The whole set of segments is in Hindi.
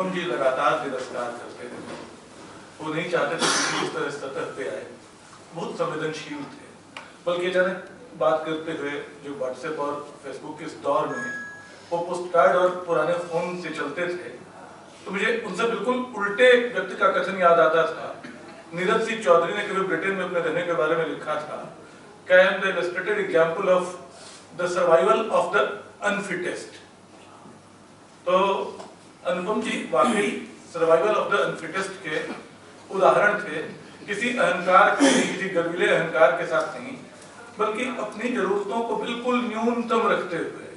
हम जी लगातार तिरस्कार करते थे वो नहीं चाहते थे कि इस तरह सतह पे आए। बहुत संवेदनशील थे। बल्कि जाने बात करते हुए जो व्हाट्सएप और फेसबुक के इस दौर में वो पोस्ट कार्ड और पुराने फ़ोन से चलते थे तो मुझे उनसे बिल्कुल उल्टे व्यक्ति का कथन याद आता था। नीरज सिंह चौधरी ने कभी ब्रिटेन में अपने रहने के बारे में लिखा था क्या am the example of the survival of the unfittest तो अनुपम जी वाकई सर्वाइवल ऑफ़ द अनफिटेस्ट के उदाहरण थे। किसी अहंकार के किसी गर्विले अहंकार के साथ नहीं, बल्कि अपनी जरूरतों को बिल्कुल न्यूनतम रखते हुए।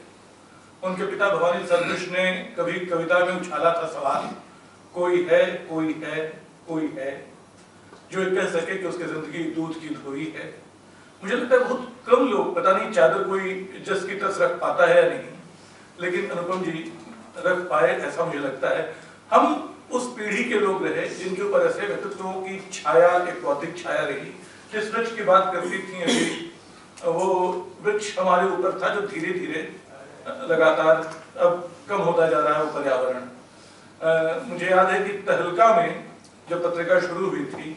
उनके पिता भवानी सदृश ने कभी कविता में उछाला था सवाल, कोई है कोई है कोई है? जो कह सके कि उसकी ज़िंदगी दूध की धोई है। मुझे लगता है बहुत कम लोग, पता नहीं चादर कोई जस की तस रख पाता है या नहीं, लेकिन अनुपम जी रख पाए, ऐसा मुझे लगता है। हम उस पीढ़ी के लोग रहे जिनके ऊपर ऐसे व्यक्तित्वों की छाया, एक भौतिक छाया रही। जिस वृक्ष की बात करती थी अभी, वो वृक्ष हमारे ऊपर था जो धीरे धीरे लगातार अब कम होता जा रहा है वो पर्यावरण मुझे याद है कि तहलका में जब पत्रिका शुरू हुई थी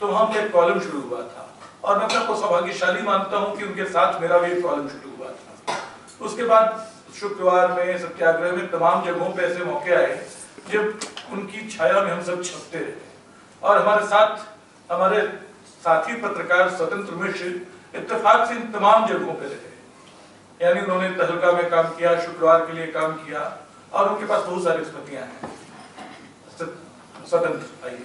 तो वहाँ पे एक कॉलम शुरू हुआ था। और मैं अपने को सौभाग्यशाली मानता हूँ कि उनके साथ मेरा भी एक कॉलम शुरू हुआ था। उसके बाद शुक्रवार में सत्याग्रह में तमाम जगहों पे ऐसे मौके आए, जब उनकी छाया में हम सब छपते रहे। और हमारे साथ, हमारे साथी पत्रकार स्वतंत्र मिश्र इत्तेफाक से इन तमाम जगहों पे रहे। यानी उन्होंने तहलका में काम किया, शुक्रवार के लिए काम किया, और उनके पास बहुत सारी स्मृतियाँ हैं। स्वतंत्र, आइए।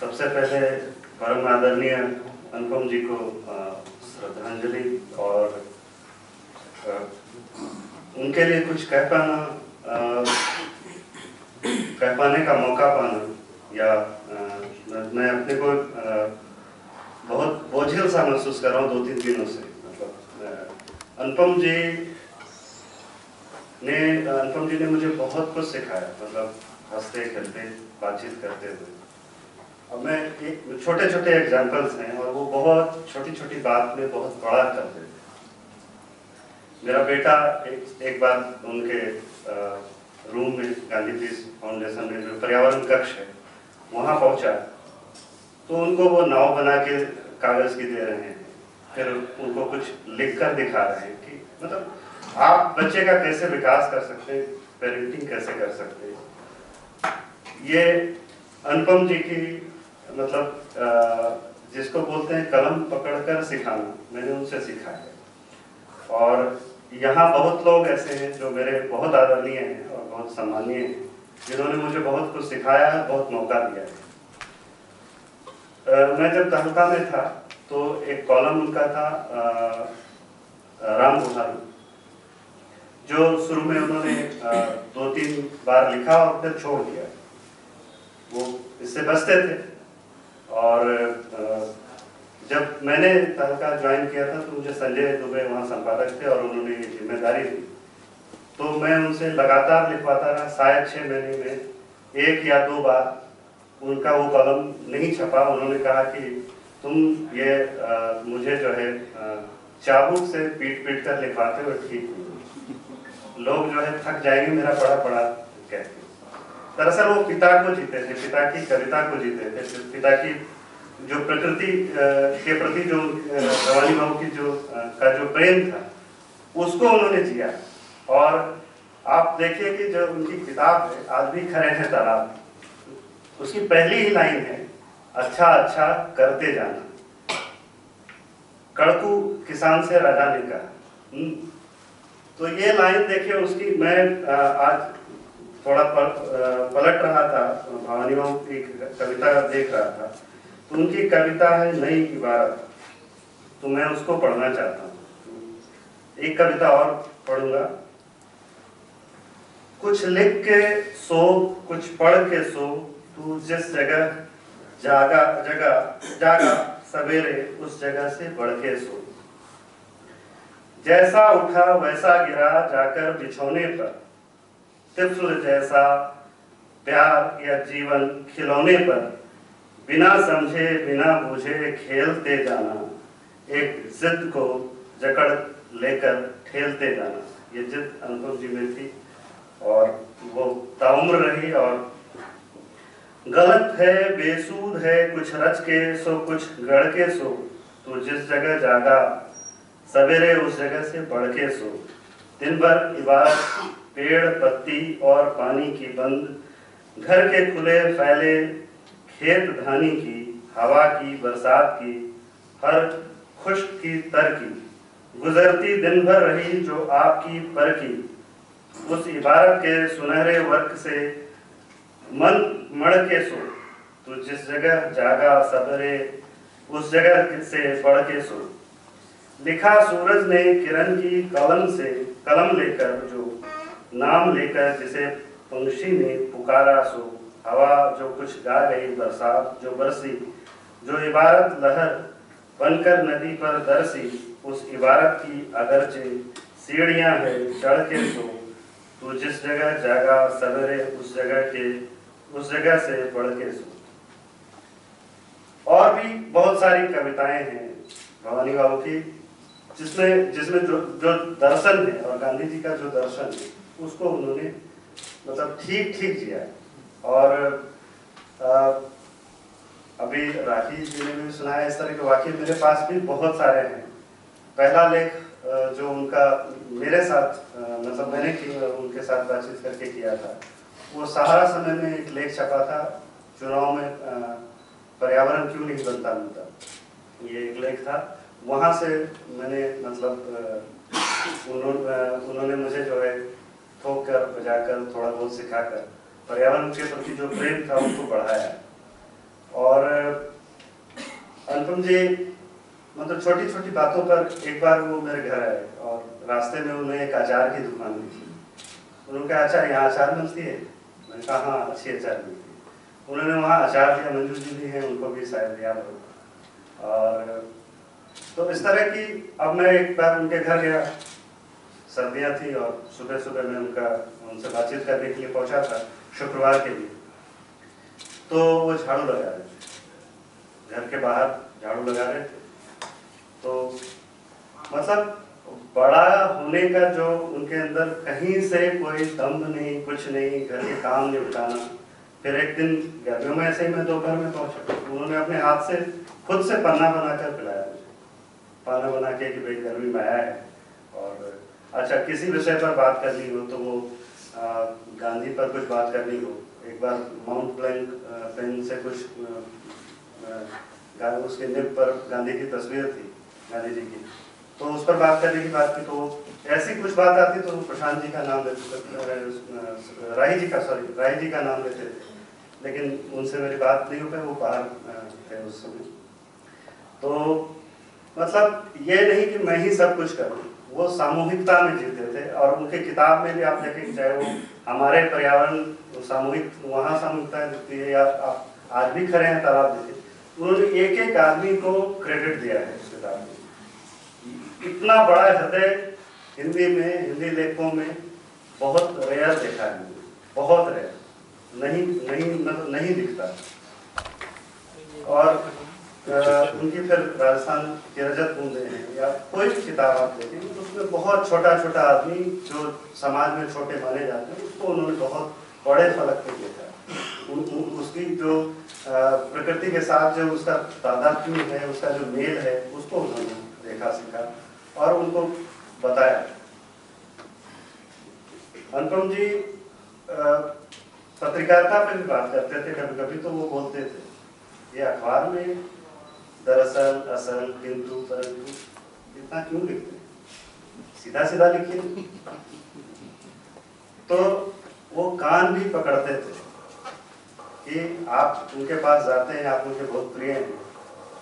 सबसे पहले परम आदरणीय अनुपम जी को श्रद्धांजलि और उनके लिए कुछ कह पाना कह पाने का मौका पाना, या मैं अपने को बहुत बोझिल सा महसूस कर रहा हूँ दो तीन दिनों से। मतलब अनुपम जी ने अनुपम जी ने मुझे बहुत कुछ सिखाया मतलब हँसते, खेलते, बातचीत करते हुए। अब मैं एक छोटे छोटे एग्जाम्पल्स हैं बहुत छोटी छोटी बात में बहुत बड़ा कर देते मेरा बेटा एक एक बार उनके रूम में, गांधी पीस फाउंडेशन में जो पर्यावरण कक्ष है, वहाँ पहुँचा। तो उनको वो नाव बना के कागज़ की दे रहे हैं। फिर उनको कुछ लिख कर दिखा रहे हैं कि मतलब आप बच्चे का कैसे विकास कर सकते हैं पेरेंटिंग कैसे कर सकते हैं? ये अनुपम जी की मतलब जिसको बोलते हैं कलम पकड़कर सिखाना, मैंने उनसे सीखा है। और यहाँ बहुत लोग ऐसे हैं जो मेरे बहुत आदरणीय हैं और बहुत सम्मानीय हैं, जिन्होंने मुझे बहुत कुछ सिखाया है बहुत मौका दिया है। मैं जब तहलका में था तो एक कॉलम उनका था राम बुहारी, जो शुरू में उन्होंने दो तीन बार लिखा और फिर छोड़ दिया। वो इससे बचते थे। और जब मैंने तहलका ज्वाइन किया था तो मुझे संजय दुबे वहाँ संपादक थे और उन्होंने ये ज़िम्मेदारी दी। तो मैं उनसे लगातार लिखवाता रहा। शायद छः महीने में एक या दो बार उनका वो कलम नहीं छपा। उन्होंने कहा कि तुम ये आ, मुझे जो है चाबुक से पीट पीट कर लिखवाते हो ठीक। लोग जो है थक जाएँगे मेरा पढ़ा पढ़ा कहते दरअसल वो पिता को जीते थे, पिता की कविता को जीते थे, पिता की जो प्रकृति के प्रति जो भवानी बाबू की जो का जो प्रेम था, उसको उन्होंने जिया। और आप देखिए कि जो उनकी किताब है, आज भी खड़े हैं तालाब उसकी पहली ही लाइन है अच्छा अच्छा करते जाना। कड़कू किसान से राजा ने कहा हम्म। तो ये लाइन देखिए उसकी, मैं आज थोड़ा पल, पलट रहा था भवानी बाबू की कविता देख रहा था। तो उनकी कविता है नई इबारत। तो मैं उसको पढ़ना चाहता हूँ। एक कविता और पढ़ूँगा। कुछ लिख के सो कुछ पढ़ के सो तू जिस जगह जागा जगह जागा सवेरे उस जगह से बढ़ के सो। जैसा उठा वैसा गिरा जाकर बिछौने पर। तिफल जैसा प्यार या जीवन खिलौने पर बिना समझे, बिना बूझे खेलते जाना, एक जिद को जकड़ लेकर ठेलते जाना। ये जिद अनुपम जी में थी और वो ताउम्र रही और गलत है बेसूद है, कुछ रच के सो, कुछ गढ़ के सो तो जिस जगह जागा, सवेरे उस जगह से बढ़ के सो। दिन भर इबादत पेड़ पत्ती और पानी की बंद, घर के खुले फैले खेत धानी की, हवा की, बरसात की, हर खुश्क की तर की। गुजरती दिन भर रही जो आपकी पर की। उस इबारत के सुनहरे वर्क से मन मड़ के सो। तो जिस जगह जागा सबरे उस जगह से पढ़ के सो। लिखा सूरज ने किरण की कलम से कलम लेकर जो नाम लेकर जिसे पंक्षी ने पुकारा, सो हवा जो कुछ गा गई बरसात जो बरसी, जो इबारत लहर बनकर नदी पर दरसी, उस इबारत की अगरचे सीढ़ियाँ है चढ़ के, सो तो जिस जगह जागा सवेरे उस जगह के, उस जगह से पढ़ के, सो। और भी बहुत सारी कविताएँ हैं भवानी बाबू की, जिसमें जिसमें जो जो दर्शन है और गांधी जी का जो दर्शन है उसको उन्होंने मतलब ठीक ठीक जिया और आ, अभी राखी जी ने भी सुनाया इस तरह के वाक्य मेरे पास भी बहुत सारे हैं। पहला लेख जो उनका मेरे साथ मतलब मैंने उनके साथ बातचीत करके किया था वो सहारा समय में एक लेख छपा था चुनाव में पर्यावरण क्यों नहीं बनता मुद्दा ये एक लेख था। वहाँ से मैंने मतलब उन्होंने मुझे जो है ठोक कर बजाकर, थोड़ा बहुत सिखाकर, पर्यावरण के प्रति जो प्रेम था उसको बढ़ाया। और अनुपम जी मतलब छोटी छोटी बातों पर एक बार वो मेरे घर आए और रास्ते में उन्हें एक अचार की दुकान थी उन्होंने कहा अच्छा यहाँ अचार मिलती है? मैंने कहा हाँ अच्छी अचार मिलती है। उन्होंने वहाँ अचार दिया मंजू जी भी हैं, उनको भी शायद याद हो और तो इस तरह की अब मैं एक बार उनके घर गया। सर्दियाँ थी और सुबह सुबह मैं उनका, उनसे बातचीत करने के लिए पहुँचा था शुक्रवार के लिए। तो वो झाड़ू लगा रहे थे। घर के बाहर झाड़ू लगा रहे थे। तो मतलब बड़ा होने का जो उनके अंदर कहीं से कोई दम्भ नहीं, कुछ नहीं, घर के काम नहीं उठाना। फिर एक दिन गर्मियों में ऐसे ही मैं दोपहर में पहुँचा। उन्होंने अपने हाथ से खुद से पन्ना बनाकर पिलाया मुझे। पन्ना बना के कि भाई गर्मी में आया है। अच्छा किसी विषय पर बात करनी हो तो वो गांधी पर कुछ बात करनी हो। एक बार माउंट ब्लैंक पेन से कुछ उसके निब पर गांधी की तस्वीर थी, गांधी जी की। तो उस पर बात करने की बात की तो ऐसी कुछ बात आती तो प्रशांत जी का नाम लेते राही जी का सॉरी राही जी का नाम लेते थे। लेकिन उनसे मेरी बात नहीं हो पाई, वो बाहर थे उस समय। तो मतलब ये नहीं कि मैं ही सब कुछ करूँ। वो सामूहिकता में जीते थे और उनके किताब में भी आप देखेंगे चाहे वो हमारे पर्यावरण सामूहिक, वहाँ सामूहिकता दिखती है या आप आज भी खड़े हैं तालाब देखिए उन्होंने एक एक आदमी को क्रेडिट दिया है इस किताब में। इतना बड़ा हृदय हिंदी में, हिंदी लेखों में बहुत रेयर देखा है बहुत रेयर। नहीं नहीं मतलब नहीं दिखता। और उनकी फिर राजस्थान के रजत बूंदे हैं या कोई भी किताब आप देखेंगे तो उसमें बहुत छोटा छोटा आदमी जो समाज में छोटे माने जाते हैं उसको उन्होंने बहुत बड़े फलक पे देखा उन, उन, उसकी जो प्रकृति के साथ जो उसका तादात्म्य है उसका जो मेल है उसको उन्होंने देखा सीखा और उनको बताया। अनुपम जी पत्रकारिता पर भी बात करते थे कभी कभी तो वो बोलते थे ये अखबार में दरअसल असल किंतु परंतु इतना क्यों लिखते हैं? सीधा सीधा लिखिए। तो वो कान भी पकड़ते थे कि आप उनके पास जाते हैं आप उनके बहुत प्रिय हैं।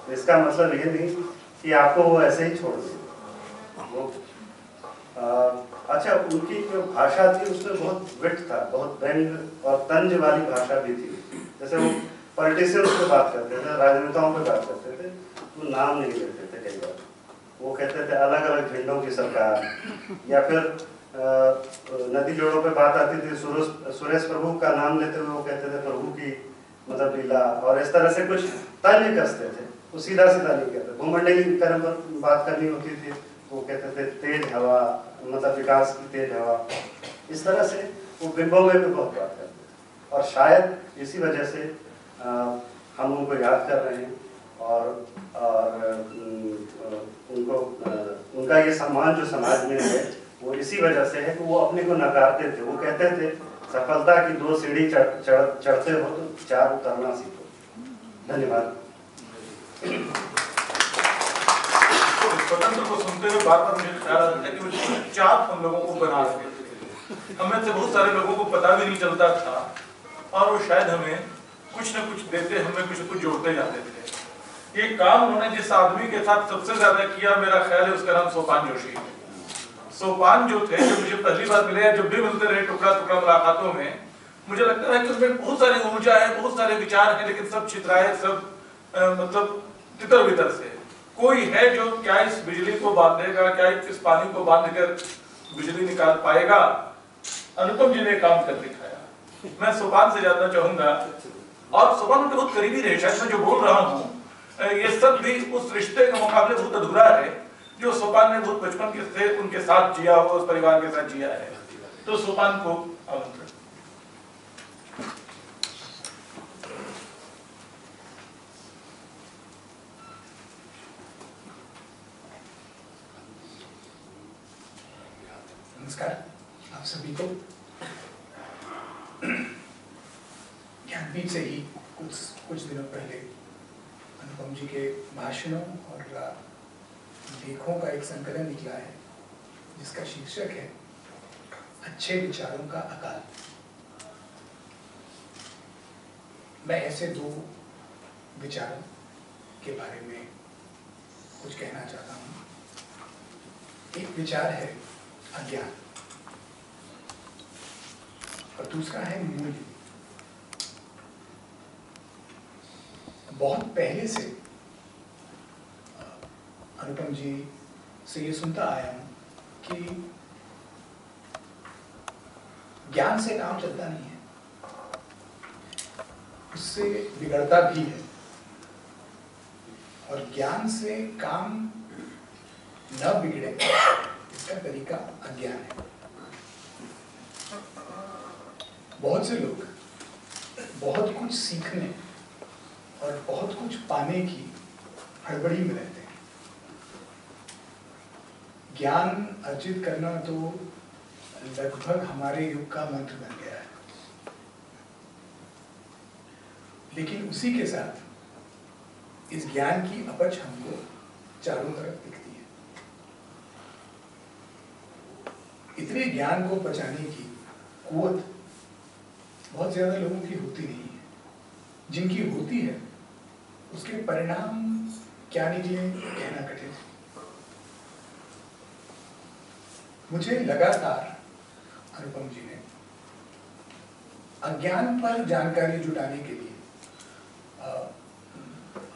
तो इसका मतलब ये नहीं कि आपको वो ऐसे ही छोड़ दें। वो आ, अच्छा उनकी जो भाषा थी उसमें बहुत विट था बहुत व्यंग और तंज वाली भाषा भी थी। जैसे वो पॉलिटिशियंस पे बात करते थे, राजनेताओं पे बात करते थे, वो नाम नहीं लेते थे कई बार। वो कहते थे अलग अलग झंडों की सरकार। या फिर नदी जोड़ों पे बात आती थी सुरेश प्रभु का नाम लेते हुए वो कहते थे, प्रभु की मतलब लीला। और इस तरह से कुछ तन्य कसते थे। वो सीधा सीधा नहीं कहते भूमंडली कर्म पर बात करनी होती थी, वो कहते थे, तेज हवा मतलब विकास की तेज हवा। इस तरह से वो बिंबोवे पे बहुत बात करते थे। और शायद इसी वजह से हम उनको याद कर रहे हैं और और उनको उनका ये सम्मान जो समाज में है, वो इसी वजह से है कि वो अपने को नकारते थे। वो कहते थे, सफलता की दो सीढ़ी चढ़ चढ़, चढ़ते हो तो चार उतरना सीखो। धन्यवाद। तो स्वतंत्र को सुनते हुए बार बार मुझे ख्याल आता था कि चुपचाप हम लोगों को बना रहे हमें से बहुत सारे लोगों को पता भी नहीं चलता था और वो शायद हमें कुछ न कुछ देते, हमें कुछ कुछ जोड़ते जाते थे। ये काम उन्होंने जिस आदमी के साथ सबसे ज़्यादा किया, मेरा ख्याल है उसका नाम सोपान जोशी सोपान जो थे जब मुझे पहली बार मिले, जब भी मिलते रहे टुकड़ा टुकड़ा मुलाकातों में, मुझे लगता है कि उसमें बहुत सारी ऊर्जा है, बहुत सारे विचार हैं, लेकिन सब छितराए सब मतलब तितर बितर से कोई है जो क्या इस बिजली को बांधेगा, क्या इस पानी को बाँध कर बिजली निकाल पाएगा? अनुपम जी ने काम कर दिखाया। मैं सोपान से जानना चाहूँगा। और सोपान उनके बहुत करीबी रहे, शायद मैं जो बोल रहा हूँ ये सब भी उस रिश्ते के मुकाबले बहुत अधूरा है, जो सोपान ने बहुत बचपन के से उनके साथ जिया हुआ उस परिवार के साथ जिया है। तो सोपान को आमंत्रण। नमस्कार, आप सभी को। ज्ञानपीठ से ही कुछ कुछ दिनों पहले अनुपम जी के भाषणों और लेखों का एक संकलन निकला है, जिसका शीर्षक है, अच्छे विचारों का अकाल। मैं ऐसे दो विचारों के बारे में कुछ कहना चाहता हूँ। एक विचार है अज्ञान और दूसरा है मूल्य। बहुत पहले से अनुपम जी से ये सुनता आया हूँ कि ज्ञान से काम चलता नहीं है, उससे बिगड़ता भी है। और ज्ञान से काम न बिगड़े, इसका तरीका अज्ञान है। बहुत से लोग, बहुत कुछ सीखने और बहुत कुछ पाने की हड़बड़ी में रहते हैं। ज्ञान अर्जित करना तो लगभग हमारे युग का मंत्र बन गया है। लेकिन उसी के साथ इस ज्ञान की अपच हमको चारों तरफ़ दिखती है। इतने ज्ञान को बचाने की कुत बहुत ज़्यादा लोगों की होती नहीं है। जिनकी होती है उसके परिणाम क्या निकले कहना कठिन। मुझे लगातार अनुपम जी ने अज्ञान पर जानकारी जुटाने के लिए अ,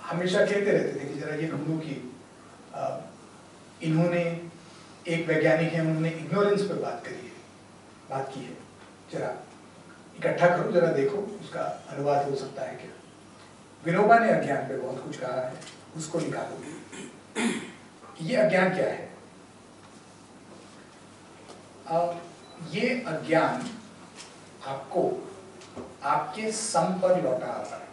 हमेशा कहते रहते थे कि जरा ये ढूंढो कि अ, इन्होंने एक वैज्ञानिक है उन्होंने इग्नोरेंस पर बात करी है बात की है। जरा इकट्ठा करो जरा देखो उसका अनुवाद हो सकता है क्या। विनोबा ने अज्ञान पे बहुत कुछ कहा है, उसको निकालो ये अज्ञान क्या है? अब ये अज्ञान आपको आपके सम पर लौटा आता है।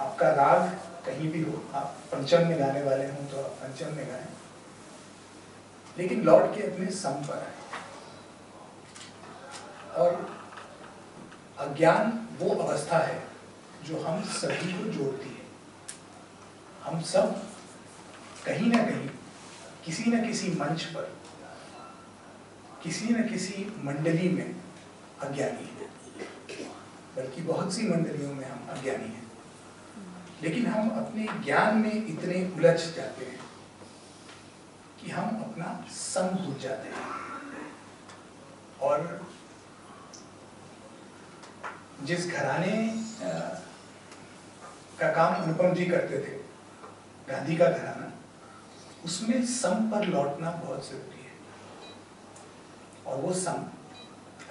आपका राग कहीं भी हो, आप पंचम में गाने वाले हों तो आप पंचम में गाएँ, लेकिन लौट के अपने सम पर आए। और अज्ञान वो अवस्था है जो हम सभी को जोड़ती है। हम सब कहीं ना कहीं, किसी न किसी मंच पर, किसी न किसी मंडली में अज्ञानी है। बल्कि बहुत सी मंडलियों में हम अज्ञानी हैं। लेकिन हम अपने ज्ञान में इतने उलझ जाते हैं कि हम अपना सम भूल जाते हैं। और जिस घराने का काम अनुपम जी करते थे गांधी का घराना उसमें सम पर लौटना बहुत ज़रूरी है। और वो सम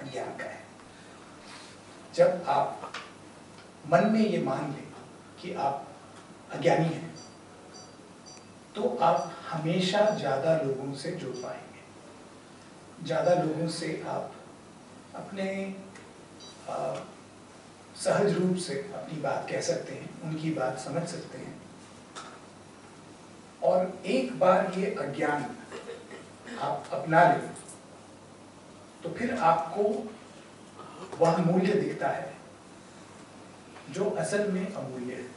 अज्ञान का है। जब आप मन में ये मान लें कि आप अज्ञानी हैं तो आप हमेशा ज़्यादा लोगों से जुड़ पाएँगे। ज़्यादा लोगों से आप अपने आ, सहज रूप से अपनी बात कह सकते हैं, उनकी बात समझ सकते हैं। और एक बार ये अज्ञान आप अपना लें तो फिर आपको वह मूल्य दिखता है, जो असल में अमूल्य है।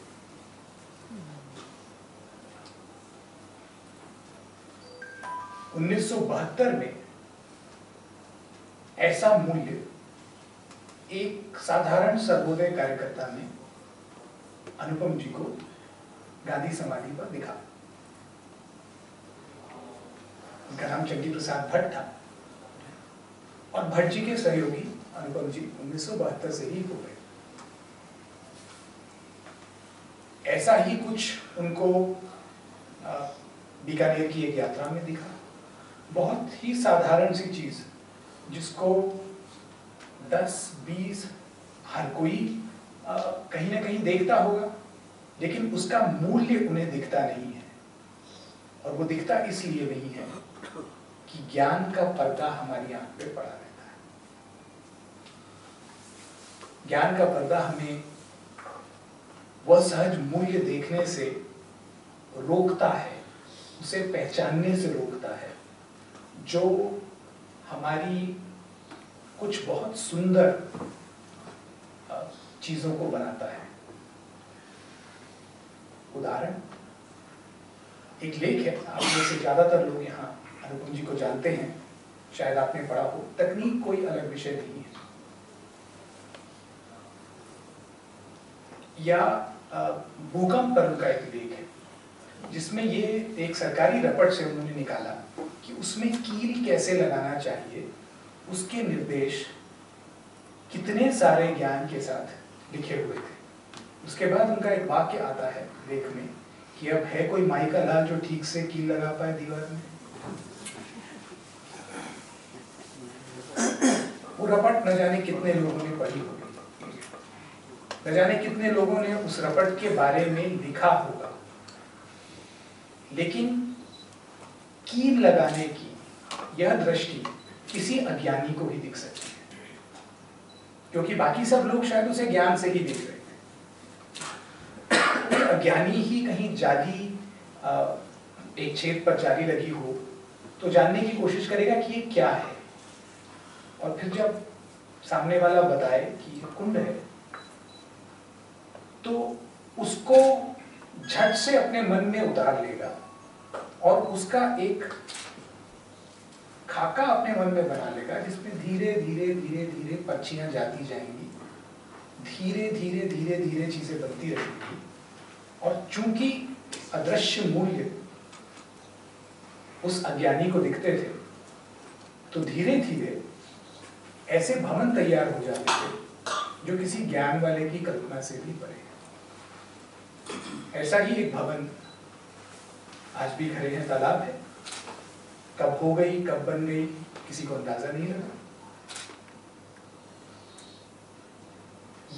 उन्नीस सौ बहत्तर में ऐसा मूल्य एक साधारण सर्वोदय कार्यकर्ता ने अनुपम जी को गांधी समाधि पर दिखा। उनका नाम चंडी प्रसाद भट्ट था। और भट्ट जी के सहयोगी अनुपम जी उन्नीस सौ बहत्तर से ही हो गए। ऐसा ही कुछ उनको बीकानेर की एक यात्रा में दिखा। बहुत ही साधारण सी चीज़ जिसको 10, 20 हर कोई कहीं ना कहीं देखता होगा लेकिन उसका मूल्य उन्हें दिखता नहीं है। और वो दिखता इसलिए नहीं है कि ज्ञान का पर्दा हमारी आँख पे पड़ा रहता है। ज्ञान का पर्दा हमें वह सहज मूल्य देखने से रोकता है उसे पहचानने से रोकता है जो हमारी कुछ बहुत सुंदर चीज़ों को बनाता है। उदाहरण, एक लेख है, आप में से ज़्यादातर लोग यहाँ अनुपम जी को जानते हैं, शायद आपने पढ़ा हो, तकनीक कोई अलग विषय नहीं है। या भूकंप पर उनका एक लेख है, जिसमें ये एक सरकारी रपट से उन्होंने निकाला कि उसमें कील कैसे लगाना चाहिए उसके निर्देश कितने सारे ज्ञान के साथ लिखे हुए थे। उसके बाद उनका एक वाक्य आता है लेख में कि अब है कोई माई का लाल जो ठीक से कील लगा पाए दीवार में? वो रपट न जाने कितने लोगों ने पढ़ी होगी। न जाने कितने लोगों ने उस रपट के बारे में लिखा होगा। लेकिन कील लगाने की यह दृष्टि किसी अज्ञानी को ही दिख सकती है। क्योंकि बाकी सब लोग शायद उसे ज्ञान से ही देख रहे थे अज्ञानी ही कहीं जाली एक छेद पर जाली लगी हो तो जानने की कोशिश करेगा कि ये क्या है। और फिर जब सामने वाला बताए कि ये कुंड है तो उसको झट से अपने मन में उतार लेगा और उसका एक खाका अपने मन में बना लेगा, जिसमें धीरे धीरे धीरे धीरे पक्षियाँ जाती जाएँगी। धीरे धीरे धीरे धीरे चीज़ें बनती रहेंगी। और चूँकि अदृश्य मूल्य उस अज्ञानी को दिखते थे तो धीरे धीरे ऐसे भवन तैयार हो जाते थे, जो किसी ज्ञान वाले की कल्पना से भी परे ऐसा ही एक भवन आज भी खड़े हैं, तालाब है। कब हो गई, कब बन गई, किसी को अंदाज़ा नहीं लगा।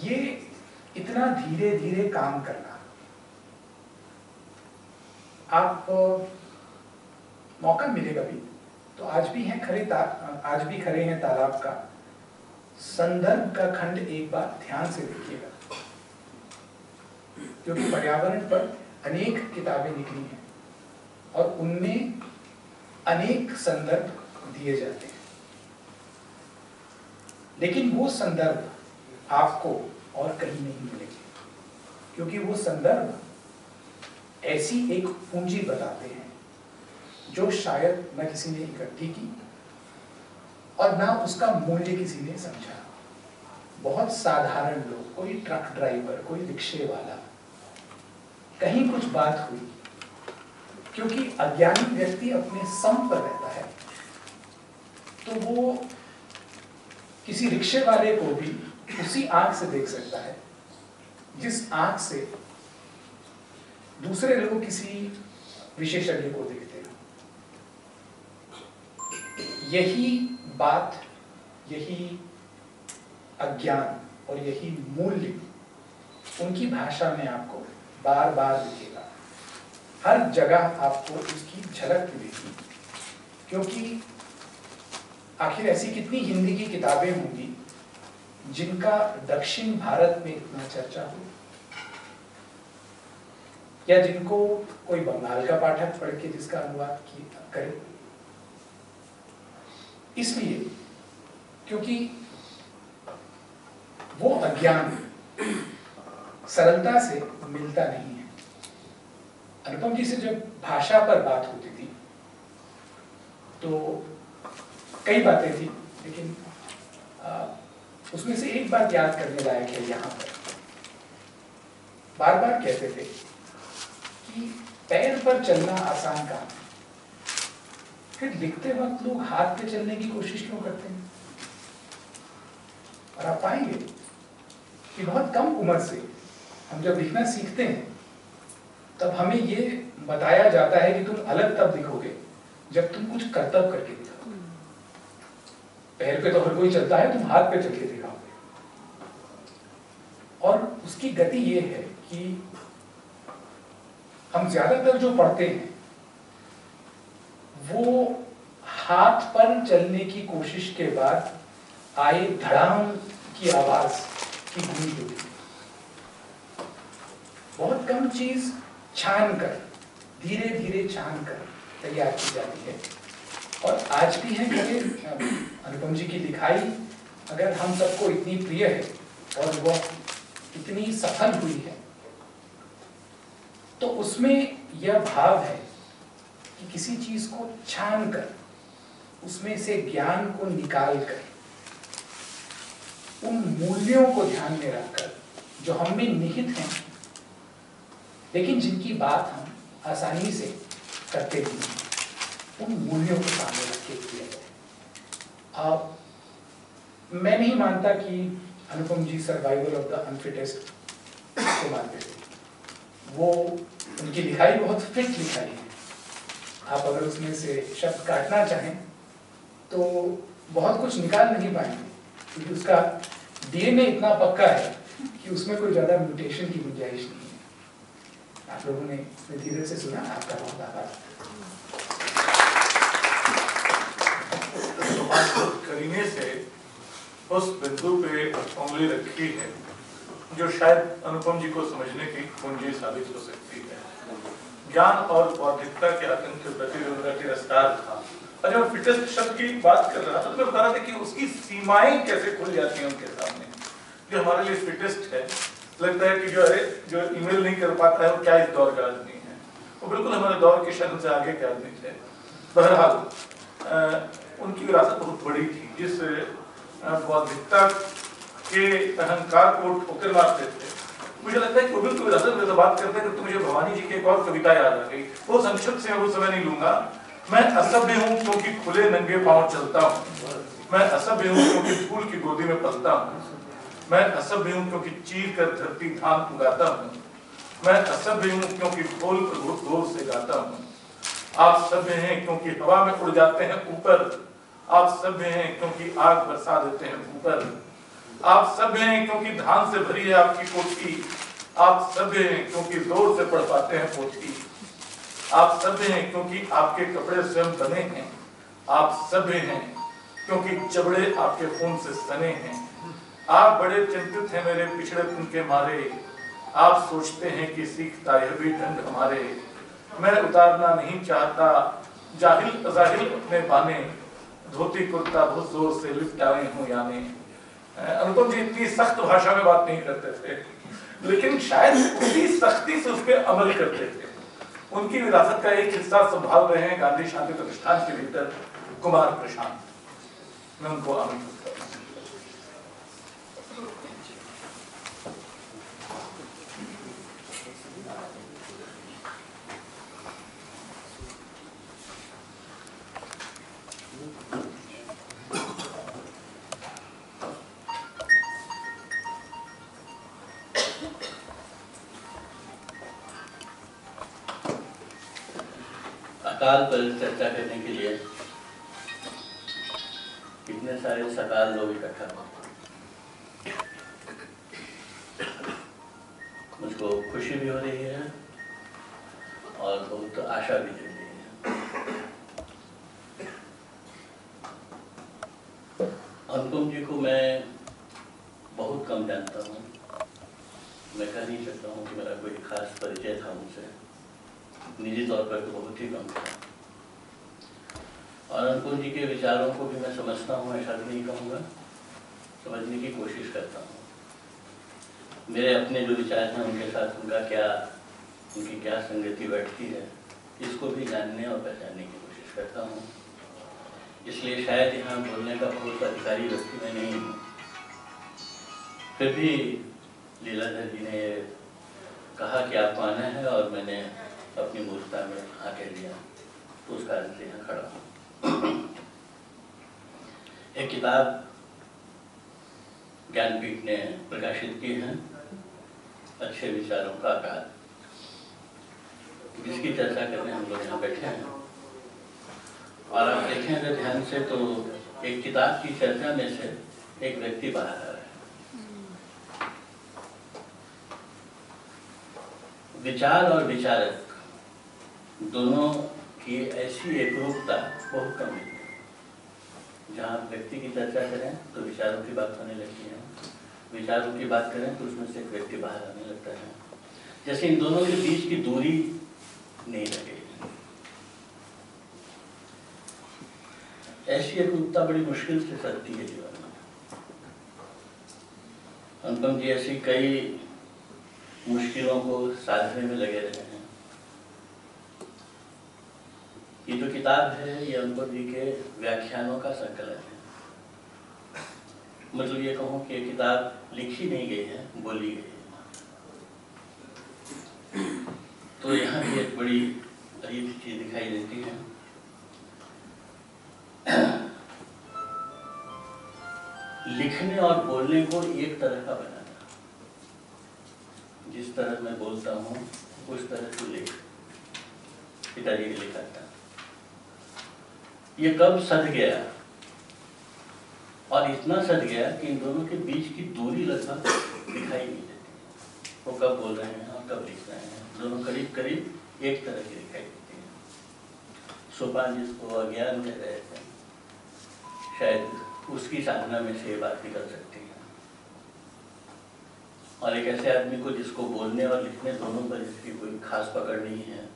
ये इतना धीरे धीरे काम करना। आप मौका मिलेगा भी। तो आज भी हैं खरे आज भी खड़े हैं तालाब का। संदर्भ का खंड एक बार ध्यान से देखिएगा। क्योंकि पर्यावरण पर अनेक किताबें निकली हैं। और उनमें अनेक संदर्भ दिए जाते हैं। लेकिन वो संदर्भ आपको और कहीं नहीं मिलेंगे, क्योंकि वो संदर्भ ऐसी एक पूंजी बताते हैं जो शायद न किसी ने इकट्ठी की और ना उसका मूल्य किसी ने समझा। बहुत साधारण लोग, कोई ट्रक ड्राइवर, कोई रिक्शे वाला, कहीं कुछ बात हुई क्योंकि अज्ञानी व्यक्ति अपने सम पर रहता है। तो वो किसी रिक्शे वाले को भी उसी आँख से देख सकता है, जिस आँख से दूसरे लोग किसी विशेषज्ञ को देखते हैं। यही बात, यही अज्ञान और यही मूल्य उनकी भाषा में आपको बार बार दिखेगा। हर जगह आपको इसकी झलक मिलेगी। क्योंकि आखिर ऐसी कितनी हिंदी की किताबें होंगी जिनका दक्षिण भारत में इतना चर्चा हो? या जिनको कोई बंगाल का पाठक पढ़ के जिसका अनुवाद की करे? इसलिए, क्योंकि वो अज्ञान सरलता से मिलता नहीं। अनुपम जी से जब भाषा पर बात होती थी तो कई बातें थी, लेकिन उसमें से एक बात याद करने लायक है यहाँ पर। बार बार कहते थे कि पैर पर चलना आसान काम है। फिर लिखते वक्त लोग हाथ पे चलने की कोशिश क्यों करते हैं? और आप पाएँगे कि बहुत कम उम्र से हम जब लिखना सीखते हैं तब हमें ये बताया जाता है कि तुम अलग तब दिखोगे, जब तुम कुछ कर्तव्य करके दिखाओ पैर पे तो हर कोई चलता है, तुम हाथ पे चल के दिखाओगे। और उसकी गति ये है कि हम ज़्यादातर जो पढ़ते हैं, वो हाथ पर चलने की कोशिश के बाद आए धड़ाम की आवाज़ की गूंज होती बहुत कम चीज़ छान कर धीरे धीरे छान कर तैयार की जाती है। और आज भी है क्योंकि अनुपम जी की लिखाई, अगर हम सबको इतनी प्रिय है और वह इतनी सफल हुई है तो उसमें यह भाव है कि किसी चीज़ को छान कर, उसमें से ज्ञान को निकाल कर, उन मूल्यों को ध्यान में रखकर, जो हम में निहित हैं लेकिन जिनकी बात हम आसानी से करते भी हैं, उन मूल्यों को सामने रख के किया जाए। अब, मैं नहीं मानता कि Anupam ji survival of the unfittest को मानते थे। वो, उनकी लिखाई बहुत फिट लिखाई है। आप अगर उसमें से शब्द काटना चाहें तो बहुत कुछ निकाल नहीं पाएँगे, क्योंकि उसका डीएनए इतना पक्का है कि उसमें कोई ज़्यादा म्यूटेशन की गुंजाइश नहीं आप लोगों ने धीरे से सुना, आपका बहुत आभार। करीने से उस बिंदु पे उंगली रखी है, जो शायद अनुपम जी को समझने की कुंजी साबित हो सकती है। ज्ञान और बौद्धिकता के आतंक के प्रति जो उनका था। और जब फिटेस्ट शब्द की बात कर रहा था तो मैं बता रहा था कि उसकी सीमाएँ कैसे खुल जाती हैं उनके सामने। जो हमारे लिए फिटेस्ट है लगता है कि जो है, जो ईमेल नहीं कर पाता है, वो क्या इस दौर का आदमी है? वो बिल्कुल हमारे दौर के शरण से आगे के आदमी थे। बहरहाल उनकी विरासत बहुत बड़ी थी, जिस बौद्धिकता के अहंकार को ठोकर मारते थे। मुझे लगता है कि वो बिल्कुल विरासत में तो बात करते हैं तो मुझे भवानी जी की एक और कविता याद आ गई। वो संक्षिप्त से वो समय नहीं लूँगा। मैं असभ्य हूँ, क्योंकि खुले नंगे पाँव चलता हूँ। मैं असभ्य हूँ, क्योंकि फूल की गोदी में पलता हूँ। मैं असभ्य हूँ क्योंकि चीर कर धरती धान उगाता हूँ। मैं असभ्य हूँ क्योंकि ढोल पर ज़ोर से गाता हूँ। आप सभ्य हैं क्योंकि हवा में उड़ जाते हैं ऊपर। आप सभ्य हैं क्योंकि आग बरसा देते हैं ऊपर। आप सभ्य हैं क्योंकि धान से भरी है आपकी कोठी आप सभ्य हैं क्योंकि ज़ोर से पढ़ पाते हैं पोथी। आप सभ्य हैं क्योंकि आपके कपड़े स्वयं बने हैं। आप सभ्य हैं क्योंकि जबड़े आपके खून से सने हैं। आप बड़े चिंतित हैं मेरे पिछड़ेपन के मारे। आप सोचते हैं कि सीखता यह भी ढंग हमारे। मैं उतारना नहीं चाहता। जाहिल जाहिल अपने बाने। धोती कुर्ता बहुत ज़ोर से लिपटाए हूँ यानी। अनुपम जी, इतनी सख्त भाषा में बात नहीं करते थे। लेकिन शायद उसी सख्ती से उस पर अमल करते थे। उनकी विरासत का एक हिस्सा संभाल रहे हैं गांधी शांति प्रतिष्ठान के भीतर कुमार प्रशांत। मैं उनको आमंत्रित करता अकाल पर चर्चा करने के लिए इतने सारे सकाल लोग इकट्ठा हुए मुझको खुशी भी हो रही है और बहुत तो आशा भी दे रही है। अनुपम जी को मैं बहुत कम जानता हूँ। मैं कह नहीं सकता हूँ कि मेरा कोई खास परिचय था उनसे। निजी तौर पर तो बहुत ही कम था। और अनुपम जी के विचारों को भी मैं समझता हूँ, ऐसा नहीं कहूँगा। समझने की कोशिश करता हूँ। मेरे अपने जो विचार हैं, उनके साथ उनका क्या, उनकी क्या संगति बैठती है, इसको भी जानने और पहचानने की कोशिश करता हूँ। इसलिए शायद यहाँ बोलने का बहुत अधिकारी व्यक्ति मैं नहीं हूँ। फिर भी लीलाधर जी ने कहा कि आपको आना है और मैंने अपनी मूर्खता में आके लिया तो उस कारण से यहाँ खड़ा हूँ। एक किताब ज्ञानपीठ ने प्रकाशित की है, अच्छे विचारों का आकार, जिसकी चर्चा करने हम लोग यहाँ बैठे हैं। और आप देखें अगर ध्यान से तो एक किताब की चर्चा में से एक व्यक्ति बाहर आ रहा है। विचार और विचारक दोनों की ऐसी एकरूपता बहुत कम है। जहाँ व्यक्ति की चर्चा करें तो विचारों की बात होने लगती है। विचारों की बात करें तो उसमें से एक व्यक्ति बाहर आने लगता है। जैसे इन दोनों के बीच की दूरी नहीं लगे ऐसी एकरूपता बड़ी मुश्किल से चलती है जीवन में। अनुपम जी, ऐसी कई मुश्किलों को साधने में लगे रहे हैं ये जो किताब है, ये अनुपम जी के व्याख्यानों का संकलन है। मतलब ये कहूँ कि ये किताब लिखी नहीं गई है, बोली गई है। तो यहाँ भी एक बड़ी अजीब चीज़ दिखाई देती है। लिखने और बोलने को एक तरह का बनाना जिस तरह मैं बोलता हूँ, उस तरह तू लिख। पिताजी ने लिखा था। ये कब सद गया? और इतना सद गया कि इन दोनों के बीच की दूरी लगभग दिखाई नहीं देती वो कब बोल रहे हैं और कब लिख रहे हैं? दोनों करीब करीब एक तरह की दिखाई देती है। सोपान जिसको अज्ञान कह रहे थे, शायद उसकी साधना में से ये बात निकल सकती है। और एक ऐसे आदमी को जिसको बोलने और लिखने दोनों पर इसकी कोई खास पकड़ नहीं है,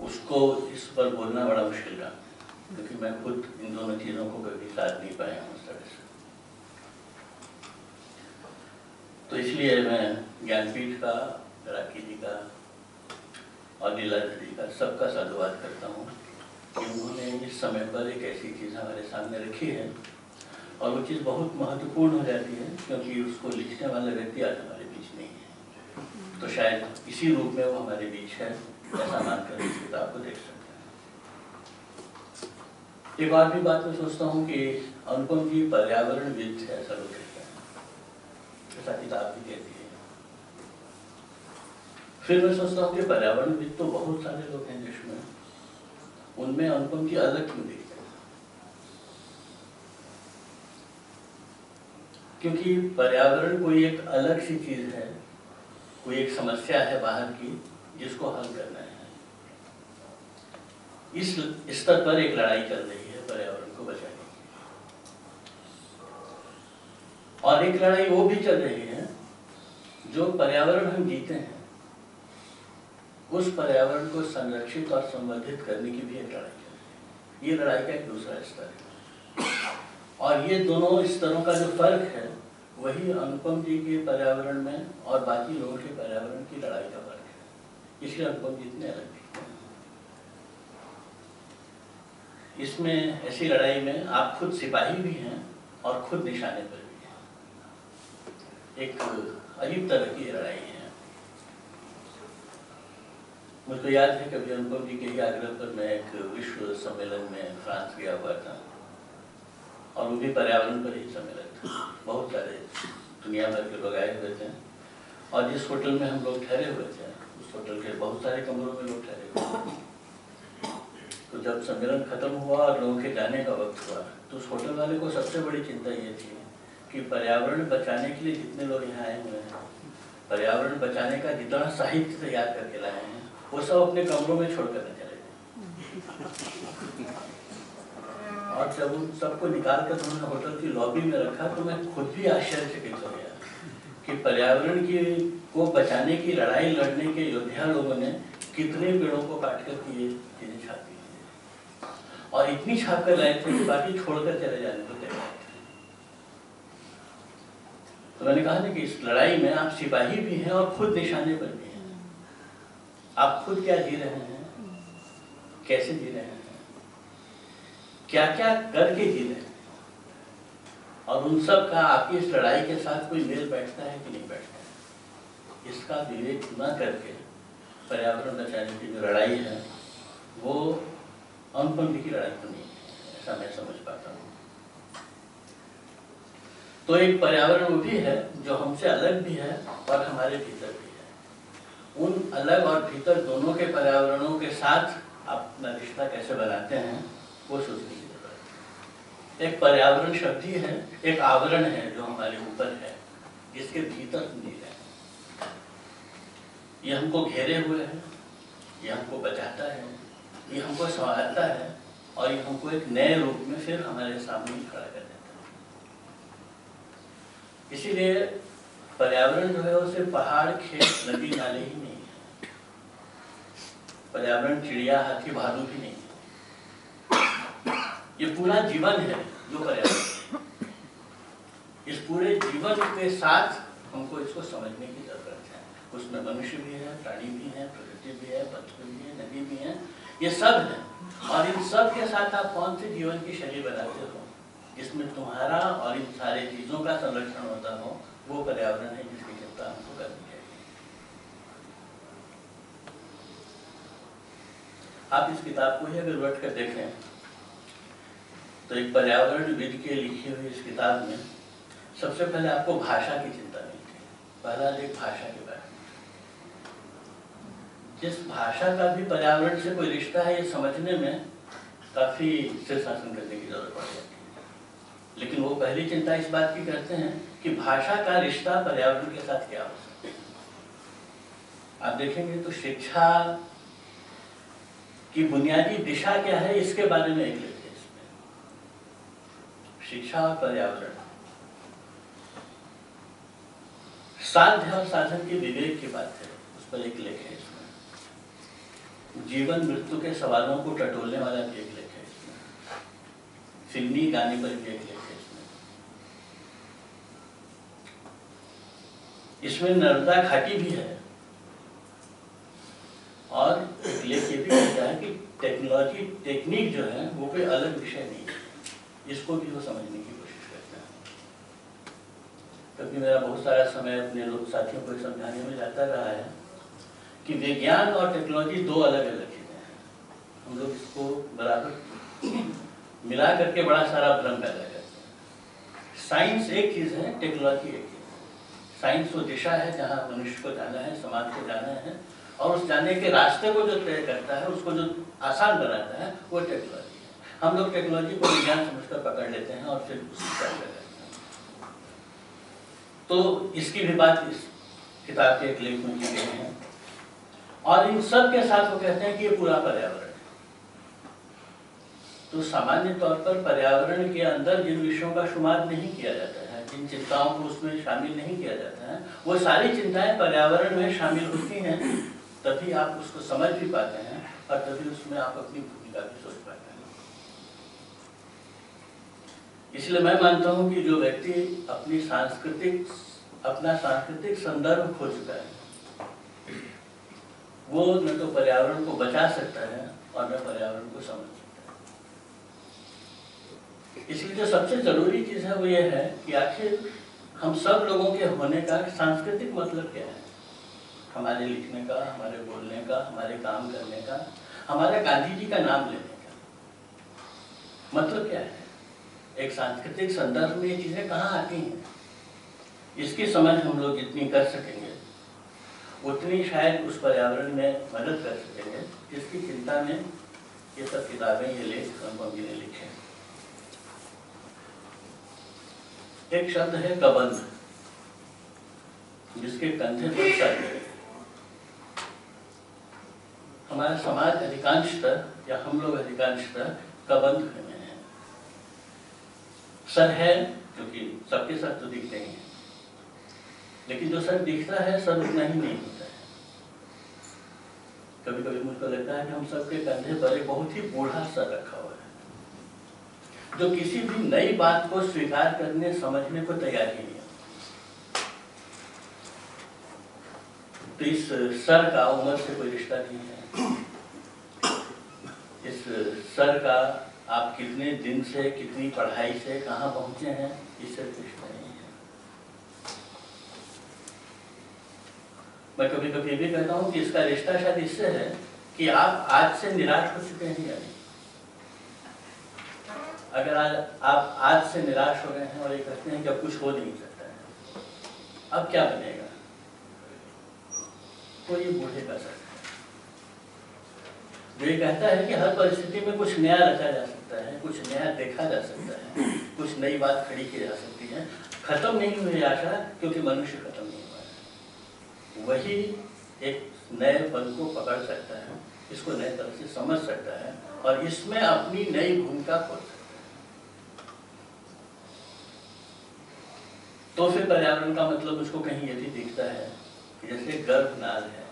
उसको इस पर बोलना बड़ा मुश्किल काम क्योंकि मैं खुद इन दोनों चीज़ों को कभी साथ नहीं पाया हूँ उस से तो इसलिए मैं ज्ञानपीठ का, राखी जी का और लीलाधर जी का सबका साधुवाद करता हूँ कि उन्होंने इस समय पर एक ऐसी चीज़ हमारे सामने रखी है और वो चीज़ बहुत महत्वपूर्ण हो जाती है क्योंकि उसको लिखने वाला व्यक्ति आज हमारे बीच नहीं है। तो शायद इसी रूप में वो हमारे बीच है, ऐसा मानकर इस किताब को देख सकते एक और भी बात मैं सोचता हूँ कि अनुपम जी पर्यावरणविद है ऐसा लोग ऐसा किताब भी कहती है। फिर मैं सोचता हूँ कि पर्यावरणविद तो बहुत सारे लोग हैं देश में उनमें अनुपम जी अलग क्यों दिखते हैं? क्योंकि पर्यावरण कोई एक अलग सी चीज़ है, कोई एक समस्या है बाहर की, जिसको हल करना है। इस स्तर पर एक लड़ाई चल रही है। पर्यावरण को बचाने और एक लड़ाई वो भी चल रही है, जो पर्यावरण हम जीते हैं, उस पर्यावरण को संरक्षित और संवर्धित करने की भी एक लड़ाई है। ये लड़ाई का एक दूसरा स्तर है। और ये दोनों स्तरों का जो फ़र्क है, वही अनुपम जी के पर्यावरण में और बाकी लोगों के पर्यावरण की लड़ाई का फ़र्क है। इसलिए अनुपम जी इतने अलग दिखते हैं इसमें ऐसी लड़ाई में आप खुद सिपाही भी हैं और खुद निशाने पर भी हैं। एक अजीब तरह की लड़ाई है। मुझको याद है कभी अनुपम जी के ही आग्रह पर मैं एक विश्व सम्मेलन में फ्रांस गया हुआ था और वो भी पर्यावरण पर ही सम्मेलन था। बहुत सारे दुनिया भर के लोग आए हुए थे और जिस होटल में हम लोग ठहरे हुए थे, उस होटल के बहुत सारे कमरों में लोग ठहरे हुए थे। तो जब सम्मेलन खत्म हुआ और लोगों के जाने का वक्त हुआ तो उस होटल वाले को सबसे बड़ी चिंता ये थी कि पर्यावरण बचाने के लिए जितने लोग यहाँ आए हुए हैं, पर्यावरण बचाने का जितना साहित्य तैयार करके लाए हैं, वो सब अपने कमरों में छोड़कर न चले गए और जब उन सबको निकाल कर उन्होंने होटल की लॉबी में रखा तो मैं खुद भी आश्चर्यचकित हो गया कि पर्यावरण की, को बचाने की, लड़ाई लड़ने के योद्धा लोगों ने कितने पेड़ों को काट कर के ये चीज़ें छापी। और इतनी छाप कर लाए थे बाकी छोड़कर चले जाने को तैयार थे तो मैंने कहा ना कि इस लड़ाई में आप सिपाही भी हैं और खुद निशाने पर भी हैं। आप खुद क्या जी रहे हैं? कैसे जी रहे हैं? क्या क्या करके जी रहे हैं? और उन सब का आपकी इस लड़ाई के साथ कोई मेल बैठता है कि नहीं बैठता है? इसका विवेक न करके पर्यावरण बचाने की जो लड़ाई है, वो अनपंथी की लड़ाई तो नहीं। ऐसा मैं समझ पाता हूँ। तो एक पर्यावरण वो भी है जो हमसे अलग भी है और हमारे भीतर भी है। उन अलग और भीतर दोनों के पर्यावरणों के साथ आप अपना रिश्ता कैसे बनाते हैं, वो सोचने की ज़रूरत है। एक पर्यावरण शब्द ही है एक आवरण है जो हमारे ऊपर है, जिसके भीतर हम है। ये हमको घेरे हुए है, ये हमको बचाता है। ये हमको संभालता है और ये हमको एक नए रूप में फिर हमारे सामने खड़ा कर देता है। इसीलिए पर्यावरण जो है सिर्फ़ पहाड़, खेत, नदी नाले ही नहीं है। पर्यावरण, चिड़िया, हाथी, भालू भी नहीं है। ये पूरा जीवन है जो पर्यावरण इस पूरे जीवन के साथ हमको इसको समझने की ज़रूरत है। उसमें मनुष्य भी है, प्राणी भी है, प्रकृति भी है पक्षी भी है, नदी भी है। ये सब है। और इन सब के साथ आप कौन से जीवन की शैली बनाते हो? जिसमें तुम्हारा और इन सारे चीज़ों का संरक्षण होता हो, वो पर्यावरण है जिसकी चिंता हमको करनी चाहिए आप इस किताब को ही अगर बैठ कर देखें तो एक पर्यावरण विद के लिखी हुई इस किताब में सबसे पहले आपको भाषा की चिंता मिलती है पहला लेख भाषा के बारे में। जिस भाषा का भी पर्यावरण से कोई रिश्ता है, ये समझने में काफ़ी शासन करने की ज़रूरत पड़ जाती है। लेकिन वो पहली चिंता इस बात की करते हैं कि भाषा का रिश्ता पर्यावरण के साथ क्या हो सकता है? आप देखेंगे तो शिक्षा की बुनियादी दिशा क्या है, इसके बारे में एक लेख है इसमें। शिक्षा और पर्यावरण। साध्य और साधन के विवेक की बात है, उस पर एक लेख है इसमें। जीवन मृत्यु के सवालों को टटोलने वाला भी एक लेख है फिल्मी गाने पर एक लेख है इसमें। इसमें नर्मदा घाटी भी है। और एक लेख ये भी कहता है कि टेक्नोलॉजी, टेक्निक जो है, वो कोई अलग विषय नहीं है। इसको भी वो समझने की कोशिश करता है। क्योंकि मेरा बहुत सारा समय अपने लोग साथियों को समझाने में जाता रहा है। कि विज्ञान और टेक्नोलॉजी दो अलग अलग चीज़ें हैं। हम लोग इसको बराबर मिला करके बड़ा सारा भ्रम पैदा करते हैं। साइंस एक चीज़ है टेक्नोलॉजी एक चीज़ है। साइंस वो दिशा है जहाँ मनुष्य को जाना है, समाज को जाना है, और उस जाने के रास्ते को जो तय करता है, उसको जो आसान बनाता है, वो टेक्नोलॉजी है। हम लोग टेक्नोलॉजी को विज्ञान समझकर पकड़ लेते हैं और फिर उसकी चर्चा हैं। तो इसकी भी बात इस किताब के एक लेख में की गई है। और इन सब के साथ वो कहते हैं कि ये पूरा पर्यावरण है। तो सामान्य तौर पर पर्यावरण के अंदर जिन विषयों का शुमार नहीं किया जाता है, जिन चिंताओं को उसमें शामिल नहीं किया जाता है, वो सारी चिंताएँ पर्यावरण में शामिल होती हैं, तभी आप उसको समझ भी पाते हैं और तभी उसमें आप अपनी भूमिका भी सोच पाते हैं। इसलिए मैं मानता हूँ कि जो व्यक्ति अपनी सांस्कृतिक, अपना सांस्कृतिक संदर्भ खो चुका है वो न तो पर्यावरण को बचा सकता है और न पर्यावरण को समझ सकता है। इसलिए जो सबसे ज़रूरी चीज़ है वो ये है कि आखिर हम सब लोगों के होने का सांस्कृतिक मतलब क्या है? हमारे लिखने का, हमारे बोलने का, हमारे काम करने का, हमारे गांधी जी का नाम लेने का। मतलब क्या है? एक सांस्कृतिक संदर्भ में ये चीज़ें कहाँ आती हैं? इसकी समझ हम लोग जितनी कर सकेंगे। उतनी शायद उस पर्यावरण में मदद कर सकेंगे, जिसकी चिंता में ये सब किताबें, ये लेख अनुपम जी ने लिखे एक शब्द है कबंध, जिसके कंधे पर सर हमारा समाज अधिकांशतः या हम लोग अधिकांशतः कबंध में हैं। सर है, क्योंकि सबके सर तो दिखते ही हैं। लेकिन जो सर दिखता है, सर उतना ही नहीं होता है। कभी कभी मुझको लगता है कि हम सबके कंधे पर एक बहुत ही बूढ़ा सर रखा हुआ है, जो किसी भी नई बात को स्वीकार करने, समझने को तैयार ही नहीं तो इस सर का उम्र से कोई रिश्ता नहीं है। इस सर का आप कितने दिन से, कितनी पढ़ाई से, कहाँ पहुँचे हैं इससे रिश्ता नहीं है। मैं कभी कभी भी कहता हूँ कि इसका रिश्ता शायद इससे है कि आप आज से निराश हो चुके हैं या नहीं। अगर आज, आप आज से निराश हो गए हैं और ये कहते हैं कि अब कुछ हो नहीं सकता है, अब क्या बनेगा? तो ये बूढ़े का सर है। ये कहता है कि हर परिस्थिति में कुछ नया रचा जा सकता है, कुछ नया देखा जा सकता है, कुछ नई बात खड़ी की जा सकती है। खत्म नहीं हुई आशा, क्योंकि मनुष्य खत्म वही एक नए पल को पकड़ सकता है, इसको नए तरह से समझ सकता है और इसमें अपनी नई भूमिका खोल सकता है। तो फिर पर्यावरण का मतलब उसको कहीं ये भी दिखता है जैसे गर्भनाल है।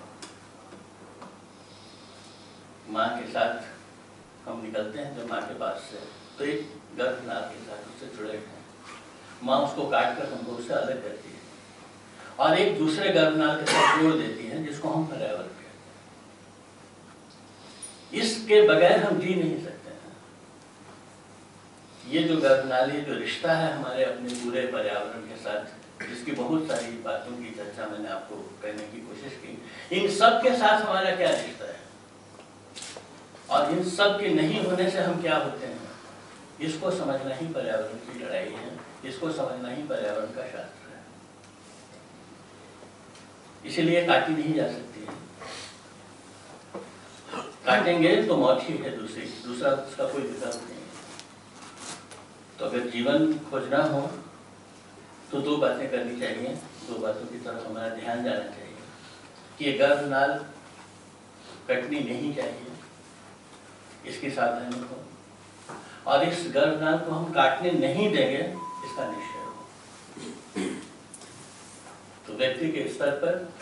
माँ के साथ हम निकलते हैं, जब माँ के पास से तो एक गर्भनाल के साथ उससे जुड़े हैं। माँ उसको काट कर हमको उससे अलग करती है। और एक दूसरे गर्भनाल के साथ जोड़ देती है, जिसको हम पर्यावरण कहते हैं। इसके बगैर हम जी नहीं सकते हैं। ये जो गर्भनाली जो रिश्ता है हमारे अपने पूरे पर्यावरण के साथ, जिसकी बहुत सारी बातों की चर्चा मैंने आपको करने की कोशिश की, इन सब के साथ हमारा क्या रिश्ता है? और इन सब के नहीं होने से हम क्या होते हैं? इसको समझना ही पर्यावरण की लड़ाई है, इसको समझना ही पर्यावरण का शास्त्र इसीलिए काटी नहीं जा सकती है। काटेंगे तो मौत ही है दूसरी, दूसरा उसका कोई विकल्प नहीं है। तो अगर जीवन खोजना हो तो दो बातें करनी चाहिए। दो बातों की तरफ़ हमारा ध्यान जाना चाहिए कि ये गर्भनाल कटनी नहीं चाहिए, इसकी सावधानी हो और इस गर्भनाल को हम काटने नहीं देंगे, इसका निश्चय हो व्यक्ति के स्तर पर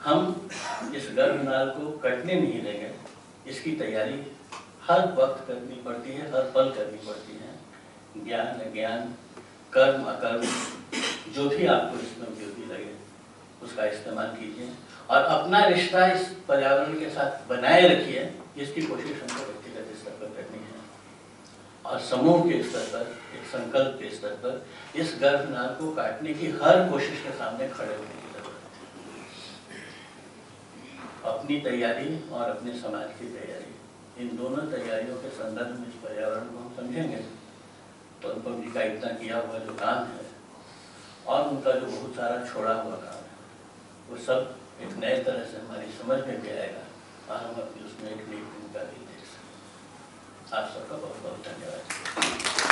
हम इस गर्भनाल को कटने नहीं देंगे। इसकी तैयारी हर वक्त करनी पड़ती है, हर पल करनी पड़ती है। ज्ञान अज्ञान, कर्म अकर्म, जो भी आपको इसमें उपयोगी लगे, उसका इस्तेमाल कीजिए। और अपना रिश्ता इस पर्यावरण के साथ बनाए रखिए इसकी कोशिश हमको व्यक्तिगत स्तर पर करनी है। और समूह के स्तर पर संकल्प के स्तर पर इस गर्भनाल को काटने की हर कोशिश के सामने खड़े होने की ज़रूरत अपनी तैयारी और अपने समाज की तैयारी। इन दोनों तैयारियों के संदर्भ में इस पर्यावरण को हम समझेंगे। तो जी का इतना किया हुआ जो काम है और उनका जो बहुत सारा छोड़ा हुआ काम है, वो सब एक नए तरह से हमारी समझ में भी आएगा और हम अपनी उसमें एक नई भूमिका भी दे सकते आप सबका बहुत बहुत धन्यवाद।